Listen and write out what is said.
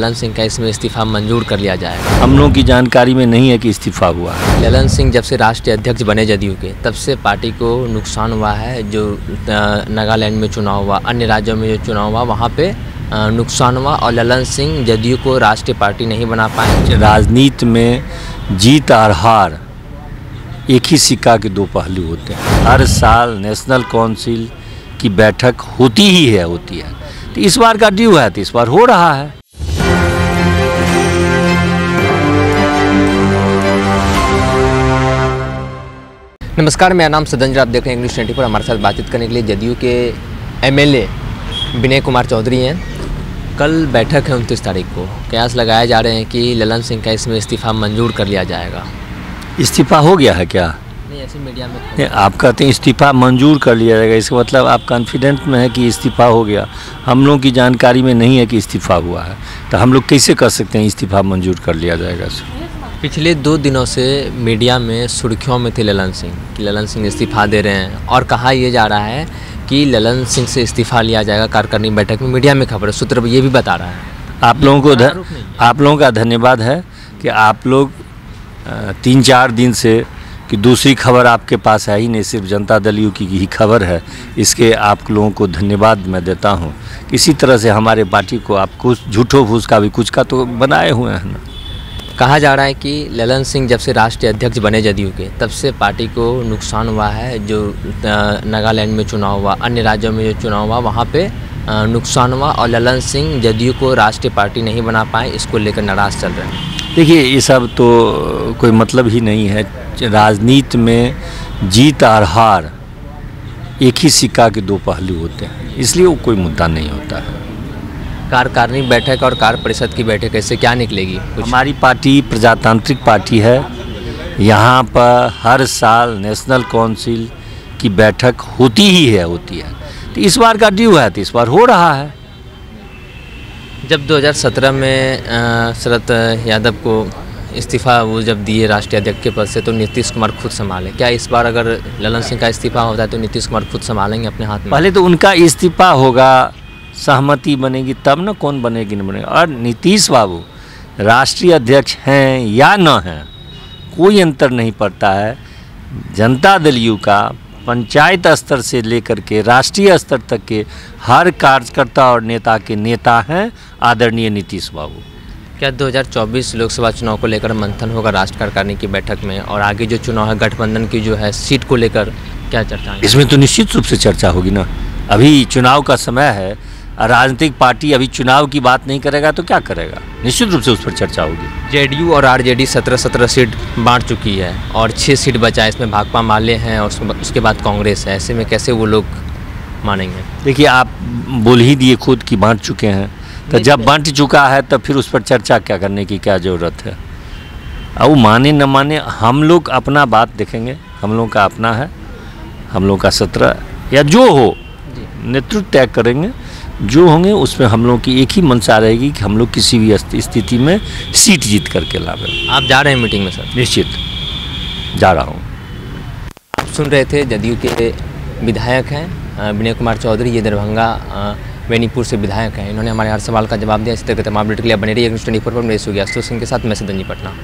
ललन सिंह का इसमें इस्तीफा मंजूर कर लिया जाएगा हम लोगों की जानकारी में नहीं है कि इस्तीफा हुआ है। ललन सिंह जब से राष्ट्रीय अध्यक्ष बने जदयू के तब से पार्टी को नुकसान हुआ है जो नागालैंड में चुनाव हुआ अन्य राज्यों में जो चुनाव हुआ वहाँ पे नुकसान हुआ और ललन सिंह जदयू को राष्ट्रीय पार्टी नहीं बना पाए। राजनीति में जीत और हार एक ही सिक्का के दो पहलू होते हैं। हर साल नेशनल काउंसिल की बैठक होती ही है होती है। तो इस बार का ड्यू है तो इस बार हो रहा है। नमस्कार मेरा नाम सदंजर आप देख रहे हैं इंग्लिश ट्वेंटी पर हमारे साथ बातचीत करने के लिए जदयू के एमएलए विनय कुमार चौधरी हैं। कल बैठक है उनतीस तारीख को। कयास लगाए जा रहे हैं कि ललन सिंह का इसमें इस्तीफा मंजूर कर लिया जाएगा। इस्तीफा हो गया है क्या? नहीं ऐसे मीडिया में नहीं, आप कहते हैं इस्तीफा मंजूर कर लिया जाएगा। इसका मतलब आप कॉन्फिडेंट में है कि इस्तीफा हो गया। हम लोगों की जानकारी में नहीं है कि इस्तीफा हुआ है। तो हम लोग कैसे कर सकते हैं इस्तीफा मंजूर कर लिया जाएगा? पिछले दो दिनों से मीडिया में सुर्खियों में थे ललन सिंह कि ललन सिंह इस्तीफा दे रहे हैं। और कहा यह जा रहा है कि ललन सिंह से इस्तीफा लिया जाएगा कार्यकारिणी बैठक में। मीडिया में खबर है सूत्र ये भी बता रहा है। आप लोगों को ध- आप लोगों का धन्यवाद है कि आप लोग तीन चार दिन से कि दूसरी खबर आपके पास है ही नहीं सिर्फ़ जनता दल यू की ही खबर है। इसके आप लोगों को धन्यवाद मैं देता हूँ। इसी तरह से हमारे पार्टी को आप कुछ झूठो फूस का भी कुछ का तो बनाए हुए हैं ना। कहा जा रहा है कि ललन सिंह जब से राष्ट्रीय अध्यक्ष बने जदयू के, तब से पार्टी को नुकसान हुआ है, जो नागालैंड में चुनाव हुआ, अन्य राज्यों में जो चुनाव हुआ, वहाँ पे नुकसान हुआ और ललन सिंह जदयू को राष्ट्रीय पार्टी नहीं बना पाए, इसको लेकर नाराज़ चल रहे हैं। देखिए, ये सब तो कोई मतलब ही नहीं है। राजनीति में जीत और हार एक ही सिक्का के दो पहलू होते हैं, इसलिए वो कोई मुद्दा नहीं होता। है कार्यकारिणी बैठक और कार्य परिषद की बैठक ऐसे क्या निकलेगी? हमारी पार्टी प्रजातांत्रिक पार्टी है। यहाँ पर हर साल नेशनल काउंसिल की बैठक होती ही है होती है। तो इस बार का ड्यू है तो इस बार हो रहा है। जब 2017 में शरद यादव को इस्तीफा वो जब दिए राष्ट्रीय अध्यक्ष के पद से तो नीतीश कुमार खुद संभाले। क्या इस बार अगर ललन सिंह का इस्तीफा होता है तो नीतीश कुमार खुद संभालेंगे अपने हाथ में? पहले तो उनका इस्तीफा होगा सहमति बनेगी तब ना कौन बनेगी नहीं बनेगी। और नीतीश बाबू राष्ट्रीय अध्यक्ष हैं या न हैं कोई अंतर नहीं पड़ता है। जनता दल यू का पंचायत स्तर से लेकर के राष्ट्रीय स्तर तक के हर कार्यकर्ता और नेता के नेता हैं आदरणीय नीतीश बाबू। क्या 2024 लोकसभा चुनाव को लेकर मंथन होगा राष्ट्र कार्यकारिणी की बैठक में? और आगे जो चुनाव है गठबंधन की जो है सीट को लेकर क्या चर्चा है? इसमें तो निश्चित रूप से चर्चा होगी ना। अभी चुनाव का समय है राजनीतिक पार्टी अभी चुनाव की बात नहीं करेगा तो क्या करेगा? निश्चित रूप से उस पर चर्चा होगी। जेडीयू और आरजेडी सत्रह सत्रह सीट बांट चुकी है और छः सीट बचा है इसमें भाकपा माले हैं और उसके बाद कांग्रेस है। ऐसे में कैसे वो लोग मानेंगे? देखिए आप बोल ही दिए खुद कि बांट चुके हैं। तो जब बांट चुका है तो फिर उस पर चर्चा क्या करने की क्या ज़रूरत है? अब माने न माने हम लोग अपना बात देखेंगे। हम लोग का अपना है हम लोग का सत्रह या जो हो नेतृत्व तय करेंगे। जो होंगे उसमें हम लोग की एक ही मंशा रहेगी कि हम लोग किसी भी स्थिति में सीट जीत करके लावे। आप जा रहे हैं मीटिंग में सर? निश्चित। जा रहा हूँ। आप सुन रहे थे जदयू के विधायक हैं विनय कुमार चौधरी ये दरभंगा बेनीपुर से विधायक हैं। इन्होंने हमारे हर सवाल का जवाब दिया इस तरह के तमाम अपडेट के लिए बने रही न्यूज़ ट्वेंटी फोर पर मेरे सूर्यास्तु सिंह के साथ मैं सदनजी पटना।